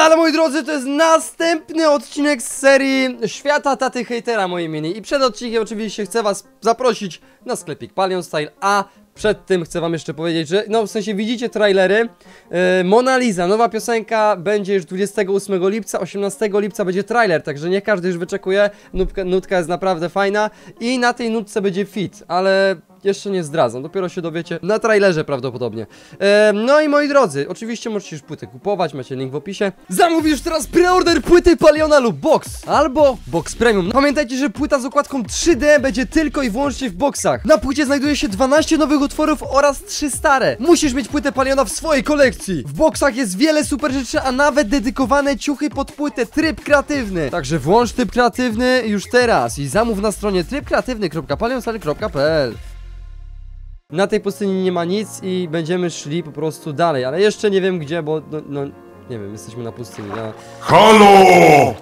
Ale, moi drodzy, to jest następny odcinek z serii Świata Taty Hejtera, moi mini. I przed odcinkiem oczywiście chcę was zaprosić na sklepik Palion Style, a przed tym chcę wam jeszcze powiedzieć, że no w sensie widzicie trailery e, Mona Lisa, nowa piosenka będzie już 28 lipca, 18 lipca będzie trailer, także nie każdy już wyczekuje, nutka, nutka jest naprawdę fajna i na tej nutce będzie fit, ale jeszcze nie zdradzam, dopiero się dowiecie na trailerze prawdopodobnie. E, no i moi drodzy, oczywiście możecie już płytę kupować, macie link w opisie. Zamówisz teraz preorder płyty Paliona lub Box, albo Box Premium. Pamiętajcie, że płyta z okładką 3D będzie tylko i wyłącznie w boxach. Na płycie znajduje się 12 nowych utworów oraz 3 stare. Musisz mieć płytę Paliona w swojej kolekcji. W boxach jest wiele super rzeczy, a nawet dedykowane ciuchy pod płytę, tryb kreatywny. Także włącz tryb kreatywny już teraz i zamów na stronie trybkreatywny.palionsale.pl na tej pustyni nie ma nic i będziemy szli po prostu dalej, ale jeszcze nie wiem gdzie, bo no, no nie wiem, jesteśmy na pustyni. No. Halo!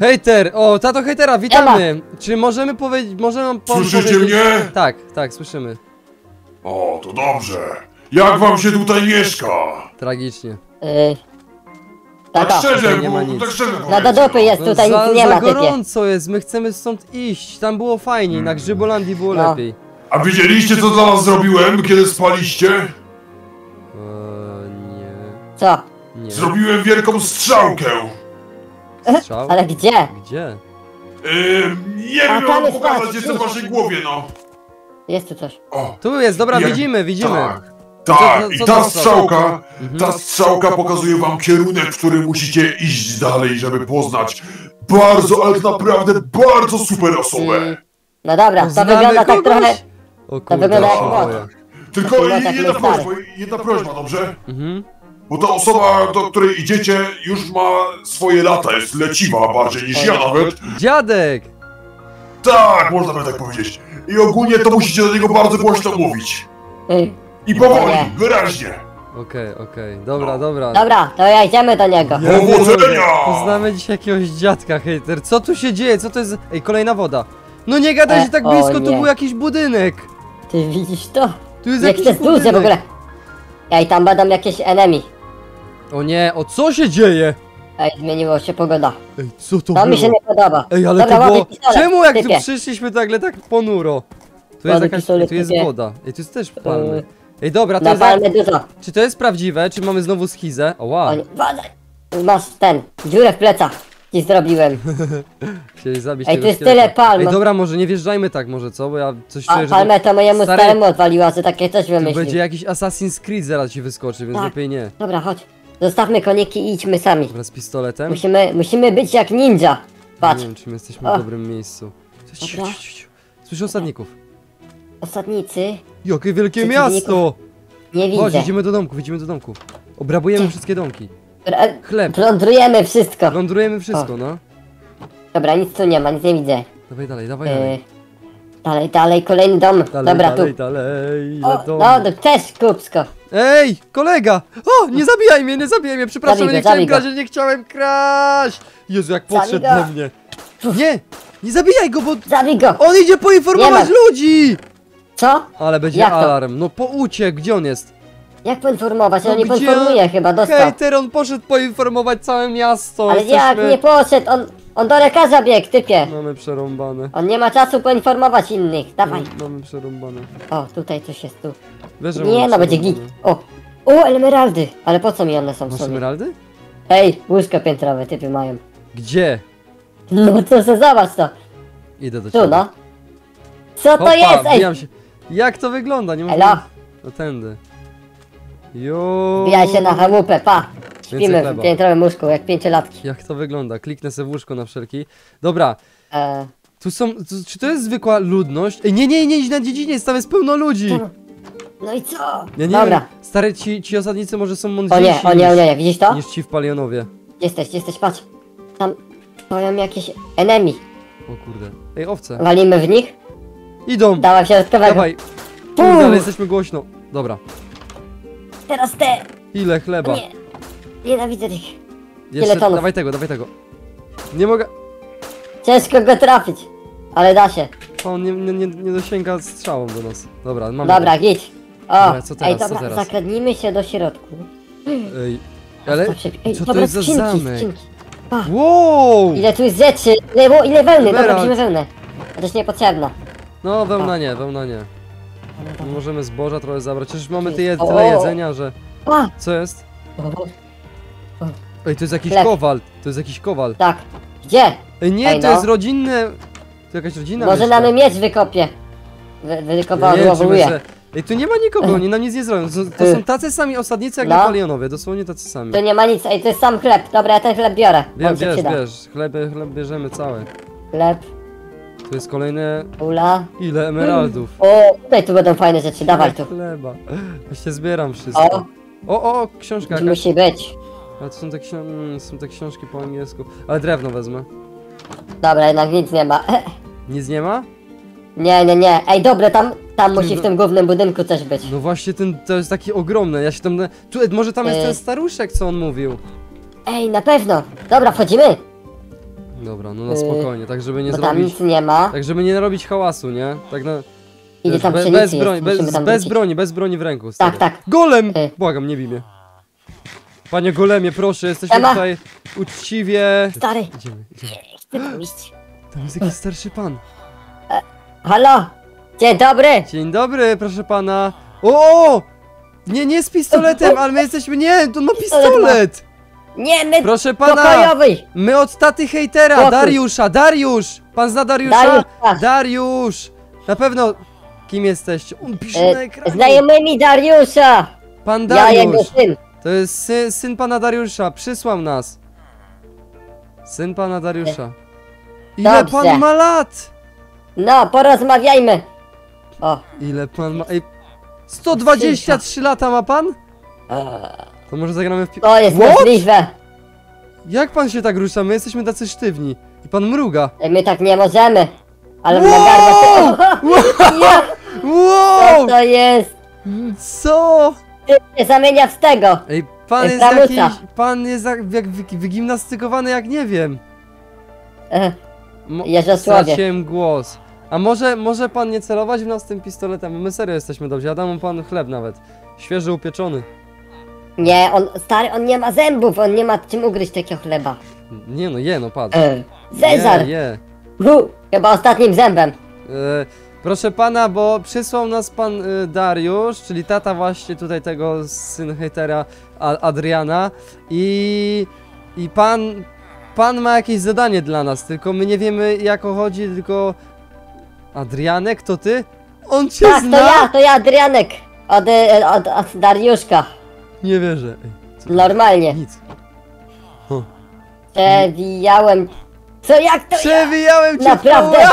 Hejter! O, tato hejtera, witamy! Czy możemy powiedzieć, możemy pan Słyszycie powiedzieć... mnie? Tak, tak, słyszymy. O, to dobrze. Jak wam się tutaj mieszka? Tragicznie. Yy, Tak tato, szczerze, nie ma bo, nic. tak szczerze na do dupy jest No, tutaj, za, nic nie za ma, typie. gorąco jest, my chcemy stąd iść, tam było fajniej, na Grzybolandii było No. lepiej. A widzieliście co dla was zrobiłem, kiedy spaliście? Eee, nie, Co? nie. Zrobiłem wielką strzałkę. Strzał? Ale gdzie? Gdzie? Yy, nie A, wiem, tam jak jest pokazać, jestem w waszej głowie, no. Jest tu coś. O, Tu jest, dobra, Nie, widzimy, widzimy. tak. Tak, Co- co- i ta to strzałka, Mhm. ta strzałka pokazuje wam kierunek, w którym musicie iść dalej, żeby poznać bardzo, ale naprawdę bardzo super osobę. No dobra, to Znamy wygląda tak kogoś? trochę... O kurde, wygląda jak bot. Tylko jedna prośba, jedna prośba, dobrze? Mhm. Bo ta osoba, do której idziecie, już ma swoje lata, jest leciwa bardziej niż ja nawet. Dziadek! Tak, można by tak powiedzieć. I ogólnie to musicie do niego bardzo głośno mówić. I powoli, Nie. wyraźnie. Okej, okej, dobra, dobra. dobra, to ja idziemy do niego. Ja nie Powodzenia! Poznamy dzisiaj jakiegoś dziadka, hejter. Co tu się dzieje? Co to jest? Ej, kolejna woda. No nie gadaj, E, że tak o blisko, tu nie. był jakiś budynek. Ty widzisz to? Tu jest Jak jakiś jest duże budynek. w ogóle. Ej, tam będą jakieś enemy. O nie, o co się dzieje? Ej, zmieniło się pogoda. Ej, co to To mi się nie podoba. Ej, ale Dobra, to było... łapię pistolet, Czemu jak tu typie. przyszliśmy nagle tak ponuro? Tu jest Łapię jakaś... pistolet, Tu jest typie. woda. Ej, tu jest też palmy. Yy, Ej, dobra, to Na jest... dużo. Czy to jest prawdziwe? Czy mamy znowu schizę? O, wow. Uważaj. Masz ten, dziurę w plecach. Ci zrobiłem. Chcieli zabić Ej, tego tu jest szkieleta. tyle palm. Ej, dobra, może nie wjeżdżajmy tak może, co? Bo ja coś A czuję, że... palmę to mojemu Stary, staremu odwaliła, że takie coś Tu wymyślił. będzie jakiś Assassin's Creed zaraz ci wyskoczy, więc Tak. lepiej nie. Dobra, chodź. Zostawmy koniki i idźmy sami. Dobra, z pistoletem. Musimy, musimy być jak ninja. Patrz, Nie wiem, czy my jesteśmy w O. dobrym miejscu. Cicho, Dobra. cicho, cicho. Słyszę osadników. osadnicy. Jakie wielkie Przeciwników. miasto! Nie Chodź, widzę. idziemy do domku, idziemy do domku. Obrabujemy wszystkie domki. Chleb. Plądrujemy wszystko. Lądujemy wszystko, no. Dobra, nic tu nie ma, nic nie widzę. Dawaj dalej, dawaj Yy, dalej. dalej, dalej, kolejny dom. Dalej, Dobra, dalej, tu. dalej. O, domu. no, też kupsko. Ej, kolega! O, nie zabijaj mnie, nie zabijaj mnie, przepraszam, Zabij go, nie chciałem zabij go. kraść, nie chciałem kraść! Jezu, jak podszedł go. do mnie. Nie, nie zabijaj go, bo Zabij go. on idzie poinformować Nie ludzi! Co? Ale będzie Jak to? alarm, no po uciekł, gdzie on jest? Jak poinformować? No On nie poinformuje chyba, dostał. Hejter, on poszedł poinformować całe miasto. Ale jak nie poszedł? On, on do lekarza biegł, typie. Mamy przerąbane. On nie ma czasu poinformować innych. Dawaj. Mamy przerąbane. O, tutaj coś jest tu. Wiesz, Nie mamy no, będzie git. O. O, emeraldy. Ale po co mi one są w Masz sobie? emeraldy? Hej, łóżko piętrowe, typy mają. Gdzie? No to se zobacz to. Idę do Tu ciebie. no. Co to Hopa, jest? Ej, się. Jak to wygląda? Nie mogę... Elo, No tędy. Jo. wbijaj się na chałupę, pa. Śpimy chleba. w piętrowym łóżku, jak pięciolatki. Jak to wygląda? Kliknę sobie w łóżko na wszelki. Dobra, E, tu są... Tu, czy to jest zwykła ludność? Ej, nie, nie, nie idź na dziedziniec, tam jest pełno ludzi! no i co? Ja nie Dobra. wiem, stare ci, ci osadnicy może są O mądrzejsi nie, o nie, o nie, widzisz to? niż ci w Palionowie. Jesteś, jesteś, patrz. Tam stoją jakieś enemy. O kurde. Ej, owce. Walimy w nich. Idą! Dałem środkowego. Dawaj! Kurde, ale jesteśmy głośno. Dobra. Teraz te. Ile chleba? Nie. Nienawidzę tych. Jeszcze, szkieletonów. dawaj tego, dawaj tego. Nie mogę... Ciężko go trafić. Ale da się. On nie, nie, nie, nie dosięga strzałą do nas. Dobra, mamy Dobra, git. O, Dobra, co teraz, ej, co dobra, teraz? zakradnijmy się do środku. Ej, Ale Ej, co to jest za skrzynki, zamek? skrzynki. Wow! ile tu jest rzeczy, ile, ile wełny, dobra, bierzemy wełnę. To też niepotrzebna. No, wełna nie, wełna nie. Możemy zboża trochę zabrać, przecież mamy tyle, O! tyle jedzenia, że... Co jest? Ej, to jest jakiś Chleb. kowal, to jest jakiś kowal. Tak, gdzie? Ej, nie, Ej, to no. jest rodzinne... To jakaś rodzina Może mieszka. mamy miecz wykopię. Wy, Nie czy wywołuje. Ej, tu nie ma nikogo, oni nam nic nie zrobią. To, to są tacy sami osadnicy jak No. Napoleonowie, dosłownie tacy sami. To nie ma nic, ej, to jest sam chleb. Dobra, ja ten chleb biorę. Wiem, On się bierz, przyda. bierz, chleb, chleb bierzemy cały. Chleb, Tu jest kolejne... ula. Ile emeraldów? O, tutaj tu będą fajne rzeczy, dawaj tu. Chleba. Właśnie zbieram wszystko. O, O, o, książka tu jakaś. musi być. Ale to są te, ksi- mm, są te książki po angielsku. Ale drewno wezmę. Dobra, jednak nic nie ma. Nic nie ma? Nie, nie, nie. Ej, dobra, tam, tam musi w tym głównym budynku coś być. No właśnie ten, to jest taki ogromny, ja się tam... Tu, może tam jest ten staruszek, co on mówił. Ej, na pewno. Dobra, wchodzimy. Dobra, no na E, spokojnie, tak żeby nie Bo tam zrobić... nic nie ma. Tak żeby nie narobić hałasu, nie? Tak na... Idzie tam be, pszenicy bez broni, jest, bez, musimy tam bez wrócić. broni, bez broni w ręku. Tak, stary. tak. Golem! E. Błagam, nie bij mnie. Panie golemie, proszę, jesteśmy Ema. tutaj uczciwie... Stary, Idziemy, idziemy. chcę tam iść. Tam jest jakiś starszy pan. Halo! Dzień dobry! Dzień dobry, proszę pana. O! Nie, nie z pistoletem, ale my jesteśmy. Nie, to ma pistolet! Nie, my Proszę pana! pokojowy! My od taty hejtera, Spokój. Dariusza, Dariusz! Pan zna Dariusza? Dariusz. Dariusz! Na pewno. Kim jesteście? On pisze na E, ekranie. znajomymi Dariusza! Pan Ja jego Dariusz. syn. To jest syn, syn pana Dariusza, przysłał nas. Syn pana Dariusza. Ile Dobrze. pan ma lat? No, porozmawiajmy. O, Ile pan ma. Ej, 123 lata ma pan? To może zagramy w pi... to jest What? możliwe. Jak pan się tak rusza? My jesteśmy tacy sztywni. I pan mruga. Ej, My tak nie możemy. Ale Wow! wow! gardła Ja, co Wow! to jest? Co? Ty się zamienia z tego. Ej, pan jest pramuca. jakiś... Pan jest jak, jak wy- wygimnastykowany jak nie wiem. E, Jerzosławie. Straciłem głos. A może, może pan nie celować w nas tym pistoletem? My serio jesteśmy dobrzy. Ja dam mu pan chleb nawet. Świeżo upieczony. Nie, on, stary, on nie ma zębów, on nie ma czym ugryźć takiego chleba. Nie no, je no, patrz. E, Cezar! Je, je. Chyba ostatnim zębem. E, proszę pana, bo przysłał nas pan e, Dariusz, czyli tata właśnie tutaj tego syn hejtera A- Adriana i, i pan, pan ma jakieś zadanie dla nas, tylko my nie wiemy jak o chodzi, tylko Adrianek, to ty? On cię Tak, zna? to ja, to ja, Adrianek. Od, e, od, od Dariuszka. Nie wierzę. Ej, co to? Normalnie. Nic. Przewijałem. Co, jak to ja? Przewijałem cię w Naprawdę? koło.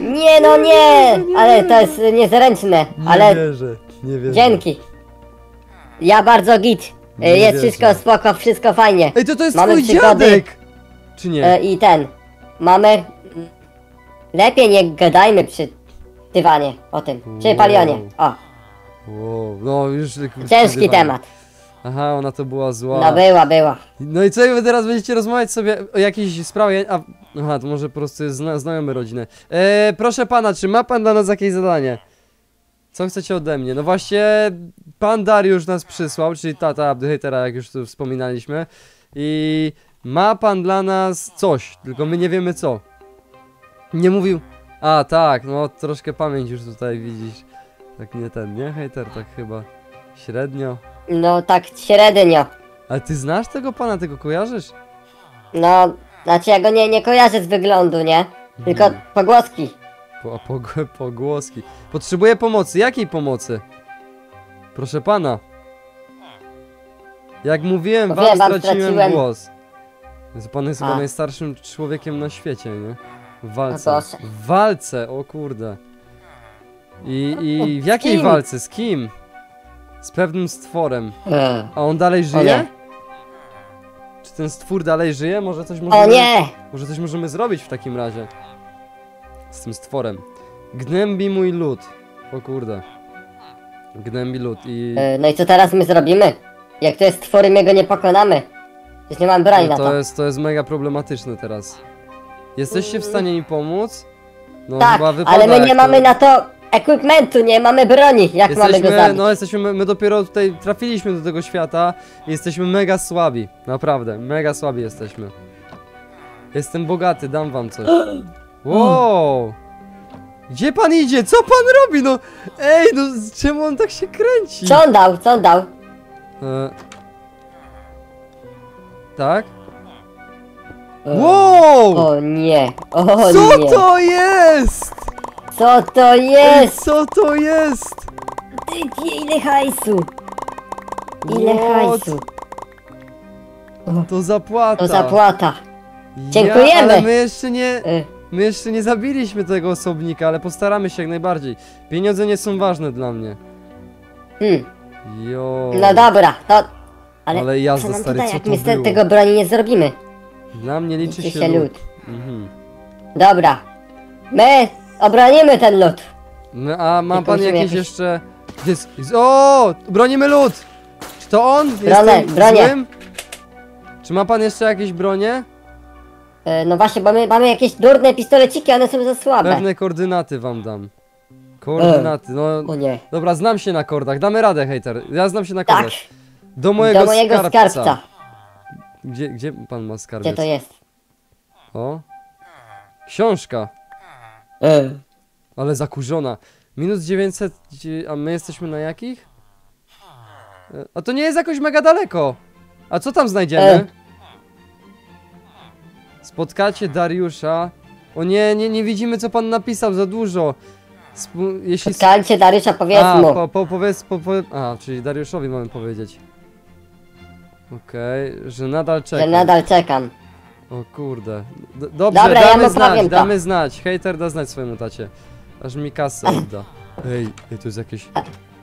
Nie no nie, ale to jest niezręczne, Nie ale wierzę, nie wierzę. dzięki. Ja bardzo git. Nie Jest wierzę. wszystko spoko, wszystko fajnie. Ej, to to jest Mamy twój przygody. dziadek! Czy nie? E, I ten. Mamy. Lepiej nie gadajmy przy dywanie o tym. Przy Wow. palionie. O, Wow, no już... ciężki dywan. temat. Aha, ona to była zła. No była, była. No i co, wy teraz będziecie rozmawiać sobie o jakiejś sprawie, a... Aha, to może po prostu jest zna, znajomy rodzinę. E, proszę pana, czy ma pan dla nas jakieś zadanie? Co chcecie ode mnie? No właśnie, pan Dariusz nas przysłał, czyli tata Abdyhejtera, jak już tu wspominaliśmy. I ma pan dla nas coś, tylko my nie wiemy co. Nie mówił... A, tak, no troszkę pamięć już tutaj widzisz. Tak nie ten, nie? Hejter, tak chyba średnio. No tak średnio. Ale ty znasz tego pana, tego kojarzysz? No, znaczy ja go nie, nie kojarzę z wyglądu, nie? Tylko Mhm. pogłoski. Po, po, pogłoski. Potrzebuję pomocy. Jakiej pomocy? Proszę pana. Jak mówiłem, wam wam straciłem straciłem. głos. Więc pan jest chyba A. najstarszym człowiekiem na świecie, nie? W walce. W walce, o kurde. I, i w jakiej kim? walce? Z kim? Z pewnym stworem. E. A on dalej żyje? nie. Czy ten stwór dalej żyje? Może coś możemy... O nie! Może coś możemy zrobić w takim razie. Z tym stworem. Gnębi mój lud. O kurde. Gnębi lud i... E, No i co teraz my zrobimy? Jak to jest stwory, my go nie pokonamy. Przecież nie mam broni na No to. to jest, to jest mega problematyczne teraz. Jesteście w stanie mi pomóc? No Tak, chyba wypada ale my nie mamy to... na to equipmentu nie, mamy broni, jak mamy go Jesteśmy, zabić? no jesteśmy, my, dopiero tutaj trafiliśmy do tego świata i jesteśmy mega słabi, naprawdę, mega słabi jesteśmy. Jestem bogaty, dam wam coś. Wow! Gdzie pan idzie? Co pan robi? No, ej, no, z- czemu on tak się kręci? Co on dał, co on dał? E... Tak? E, Wow! O nie, o Co nie. to jest? Co to Ej, jest? co to jest? Ty, ile hajsu? Ile What? hajsu? To zapłata. To zapłata. Ja, Dziękujemy. ale my jeszcze nie... Y, My jeszcze nie zabiliśmy tego osobnika, ale postaramy się jak najbardziej. Pieniądze nie są ważne dla mnie. hmm. Jo. No dobra, to... Ale, Ale jazda, co nam stary, tutaj, co jak to my było? tego broni nie zrobimy? Dla mnie liczy Liczy się, lód. Mhm. Dobra. My obronimy ten lód. No, a ma pan jakieś jeszcze... Jest... jest- O! Bronimy lód! Czy to on? Bronę, Jestem bronię. złym? Czy ma pan jeszcze jakieś bronie? E, No właśnie, bo my mamy jakieś durne pistoleciki, one są za słabe. Pewne koordynaty wam dam. Koordynaty, no... O nie. Dobra, znam się na kordach, damy radę, hejter. Ja znam się na Tak, kordach. Do mojego, do mojego skarbca. skarbca. Gdzie, gdzie pan ma skarbiec? Gdzie to jest? O. Książka, E. ale zakurzona. Minus 900, dzie- a my jesteśmy na jakich? E, A to nie jest jakoś mega daleko. A co tam znajdziemy? E. Spotkacie Dariusza. O nie, nie, nie widzimy co pan napisał, za dużo. Spu- jeśli... Spotkajcie Dariusza, powiedz A, mu. po, po, powiedz, po, po, a, czyli Dariuszowi mamy powiedzieć. Okej, że nadal czeka. Że nadal czekam. O kurde. D dobrze, Dobra, ja damy mu znać, to. damy znać. Hater da znać swojemu tacie. Aż mi kasę odda. Ej, ej, to jest jakieś...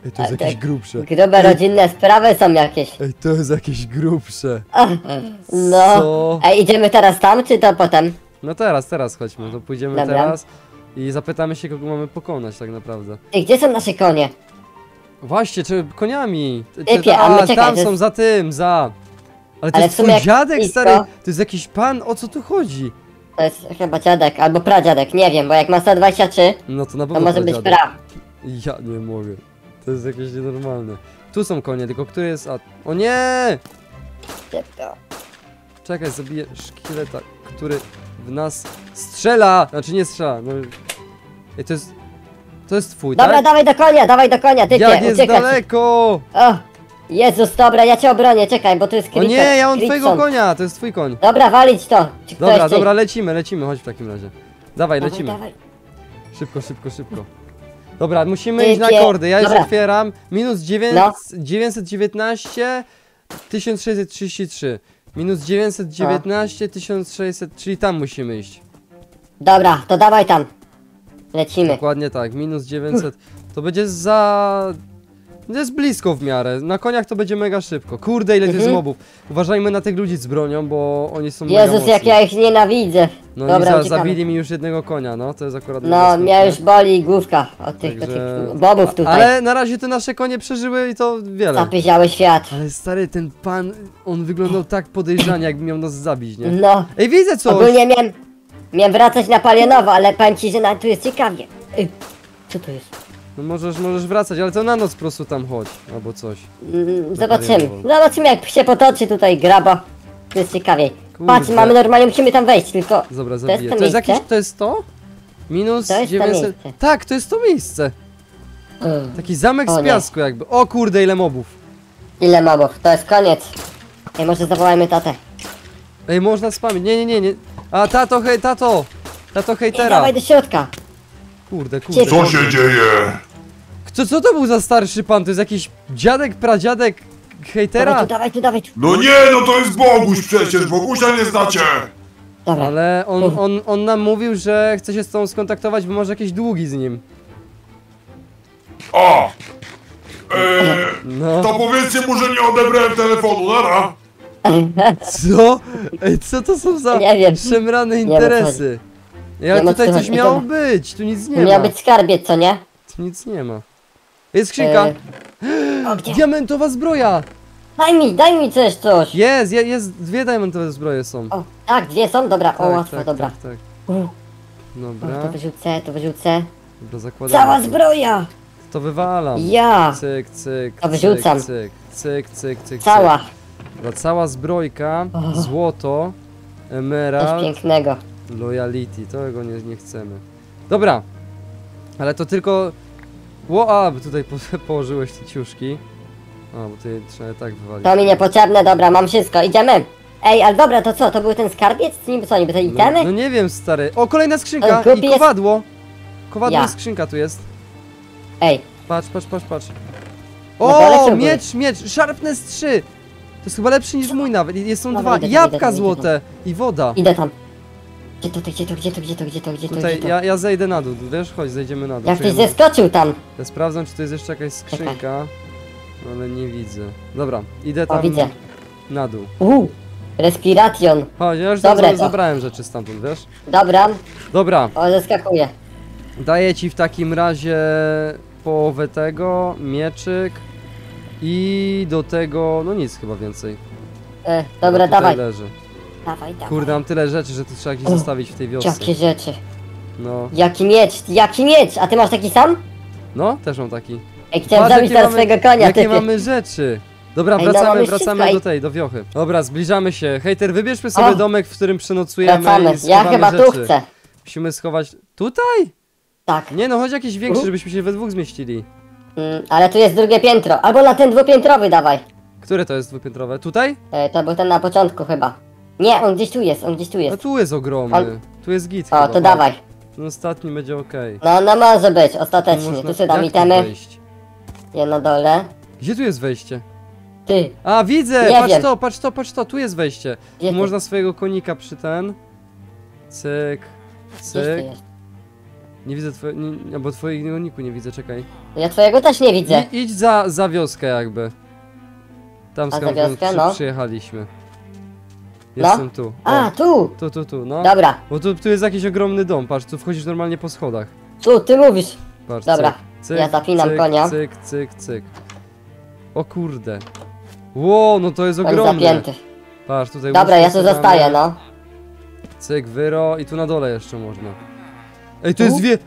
Ej, to jest A, jakieś grubsze. Grube rodzinne sprawy są jakieś. Ej, to jest jakieś grubsze. No. Co? Ej, idziemy teraz tam, czy to potem? No teraz, teraz chodźmy, to pójdziemy Dobra. teraz i zapytamy się, kogo mamy pokonać tak naprawdę. Ej, gdzie są nasze konie? Właśnie, czy koniami? Typie, a my a, czekaj, tam jest- są, za tym, za... Ale to Ale jest w sumie twój jak dziadek, blisko- stary? To jest jakiś pan? O co tu chodzi? To jest chyba dziadek, albo pradziadek, nie wiem, bo jak ma 123, No to na to pewno może być pradziadek. pra. Ja nie mogę. To jest jakieś nienormalne. Tu są konie, tylko który jest a... O nie! Szybko. Czekaj, zabiję szkieleta, który w nas strzela! Znaczy nie strzela, no... Ej, to jest... To jest twój, Dobra, tak? dawaj do konia, dawaj do konia, typie, Jak jest uciekać. daleko! O, Jezus, dobra, ja cię obronię, czekaj, bo tu jest O Creeper. nie, ja mam twojego Creepson. konia, to jest twój koń. Dobra, walić to. Czy ktoś Dobra, dobra, lecimy, lecimy, chodź w takim razie. Dawaj, Dawaj, lecimy. dawaj. Szybko, szybko, szybko. Dobra, musimy Ty, iść na ty, kordy. Ja już dobra. otwieram. Minus 9, No. 919, 1633. Minus 919, 1600, czyli tam musimy iść. Dobra, to dawaj tam. Lecimy. Dokładnie tak, minus 900. To będzie za... To jest blisko w miarę. Na koniach to będzie mega szybko. Kurde, ile to jest Mhm. mobów. Uważajmy na tych ludzi z bronią, bo oni są mega Jezus, mocni. jak ja ich nienawidzę. No Dobra, za, uciekamy. zabili mi już jednego konia, no to jest akurat mega No, mnie już boli główka od tych, Także- tych bobów tutaj. Ale na razie te nasze konie przeżyły i to wiele. Zapyziały świat. Ale stary, ten pan, on wyglądał tak podejrzanie, jakby miał nas zabić, nie? No, Ej, widzę coś! ogólnie miałem, miałem wracać na Palionowo, ale powiem ci, że na, tu jest ciekawie. Ej, co to jest? No możesz, możesz wracać, ale to na noc po prostu tam chodź, albo coś. Mm, Zobaczymy. Zobaczymy jak się potoczy tutaj graba. Tu jest ciekawiej. Kurde. Patrz, mamy normalnie, musimy tam wejść, tylko... Dobra, jest zabiję. to To jest miejsce? jakieś, to jest to? Minus To jest to 900... miejsce. Tak, to jest to miejsce. Mm, Taki zamek O z nie. piasku jakby. O kurde, ile mobów. Ile mobów? To jest koniec. Ej, może zawołajmy tatę. Ej, można spamić. Nie, nie, nie, nie. A, tato, hej, tato! Tato Ej, hejtera. dawaj do środka. Kurde, kurde. Co się dzieje? Co, co to był za starszy pan? To jest jakiś dziadek, pradziadek Dawaj hejtera? tu, dawaj tu, dawaj tu. No nie, no to jest Boguś przecież, Bogusia nie znacie! Dobra. Ale on, on, on nam mówił, że chce się z tobą skontaktować, bo może jakieś długi z nim. A! Eee, No. to powiedzcie mu, że nie odebrałem telefonu, nara! Co? Ej, co to są za Nie wiem. szemrane wiem, interesy? Ej, ale wiem, o tutaj co coś miało być, tu nic nie Miał ma. być skarbiec, co nie? Tu nic nie ma. Jest skrzynka. E, O, gdzie? Diamentowa zbroja! Daj mi, daj mi też coś. Jest, je- jest, dwie diamentowe zbroje są. O, tak, dwie są? Dobra, o, Tak, łatwo, tak, dobra. Tak, tak. U, o, Dobra. to wyrzucę, to wyrzucę. Dobra, zakładam. Cała zbroja! To wywalam. Ja! Cyk, cyk, To wyrzucam. cyk, cyk, cyk, cyk, Cała! cyk. Dobra, cała zbrojka, złoto, Coś emerald, pięknego. Loyalty, tego nie, nie chcemy. Dobra, ale to tylko... Bo tutaj po, położyłeś te ciuszki. A, bo tutaj trzeba tak wywalić. To mi niepotrzebne, dobra, mam wszystko, idziemy! Ej, ale dobra, to co, to był ten skarbiec? Niby co, niby to No, itemy? no nie wiem, stary. O, kolejna skrzynka głupi i jest- kowadło. Kowadło Ja. i skrzynka tu jest. Ej, Patrz, patrz, patrz, patrz. No to O, miecz, miecz, Sharpness 3. To jest chyba lepszy niż mój nawet. I Są Dobra, dwa. idę tam, Jabłka idę idę złote i woda. idę tam. Gdzie to, gdzie to, gdzie to, gdzie to, gdzie to, gdzie to, Tutaj gdzie to? ja, ja zejdę na dół, wiesz? Chodź, zejdziemy na dół. Jak ktoś zeskoczył tam. Ja sprawdzam, czy to jest jeszcze jakaś skrzynka. No, ale nie widzę. Dobra, idę O, tam widzę. na dół. Uuu, respiration. Chodź, ja już Dobre za, to. zabrałem rzeczy stamtąd, wiesz? Dobra, Dobra, o, zeskakuje. daję ci w takim razie połowę tego, mieczyk i do tego, no nic chyba więcej. E, dobra, tutaj dawaj. leży. Dawaj, dawaj. Kurde, mam tyle rzeczy, że to trzeba gdzieś O, zostawić w tej wiosce. Jakie rzeczy. No, Jaki miecz, jaki miecz! A ty masz taki sam? no, też mam taki. Ej, chciałem Patrz, zabić jakie teraz mamy- swojego konia, Jakie mamy rzeczy. Dobra, Ej, no wracamy, mamy wracamy wszystko, do ej. tej, do wiochy. Dobra, zbliżamy się. Hejter, wybierzmy sobie O. domek, w którym przenocujemy Wracamy. i Ja schowamy chyba rzeczy. tu chcę. Musimy schować... Tutaj? Tak. Nie no, chodź jakiś większy, U. żebyśmy się we dwóch zmieścili. Mm, ale tu jest drugie piętro. Albo na ten dwupiętrowy dawaj. Które to jest dwupiętrowe? Tutaj? E, to był ten na początku chyba. Nie, on gdzieś tu jest, on gdzieś tu No jest. tu jest ogromny. On- Tu jest git O, chyba. to dawaj. Ten ostatni będzie okej. No, no może być, Tu ostatecznie. Tu sobie dam jak tu itemy. wejść? Je na dole. Gdzie tu jest wejście? Ty, A, widzę! Nie patrz wiem. to, patrz to, patrz to, tu jest wejście. Gdzie Tu ty? można swojego konika przy ten. Cyk, gdzieś ty cyk. jest. Nie widzę twojego, nie, bo twojego koniku nie widzę, czekaj. Ja twojego też nie widzę. I, idź za, za wioskę jakby. Tam A za skąd wioskę, przy, no. przyjechaliśmy. Jestem tu. O, A, tu! tu, tu, tu, no. Dobra, Bo tu, tu jest jakiś ogromny dom, patrz, tu wchodzisz normalnie po schodach. tu, ty mówisz. Patrz, Dobra, cyk, cyk, ja zapinam cyk, konia. Cyk, cyk, cyk. O kurde. Ło, no to jest ogromne. zapięty. Patrz, tutaj Dobra, ja tu zostaję, no. Cyk, wyro i tu na dole jeszcze można. Ej, to Tu? jest wie...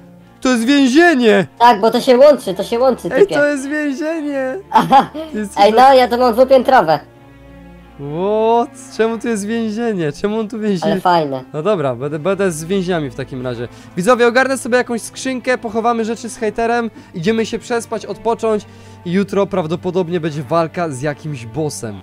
To jest więzienie! Tak, bo to się łączy, to się łączy, Ej, typie. to jest więzienie! Jest ej no, ja to mam dwupiętrowe. What? Czemu tu jest więzienie? Czemu on tu więzi? Ale fajne. No dobra, będę, będę z więźniami w takim razie. Widzowie, ogarnę sobie jakąś skrzynkę, pochowamy rzeczy z hejterem, idziemy się przespać, odpocząć i jutro prawdopodobnie będzie walka z jakimś bossem.